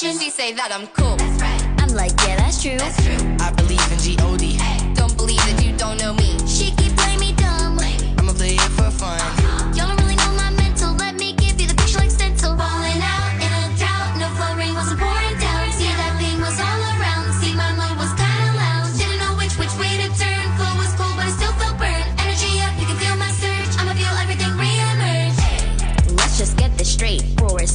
She say that I'm cool. That's right. I'm like, yeah, that's true. That's true. I believe in G-O-D. Hey. Don't believe that you don't know me. She keep playing me dumb. I'ma play it for fun. Uh -huh. Y'all don't really know my mental. Let me give you the picture like stencil. Falling out in a drought. No flowering was pouring down. See that thing was all around. See my mood was kinda lounge. Didn't know which which way to turn. Flow was cool, but I still felt burned. Energy up, you can feel my surge. I'ma feel everything reemerge. Hey. Let's just get this straight. Brewers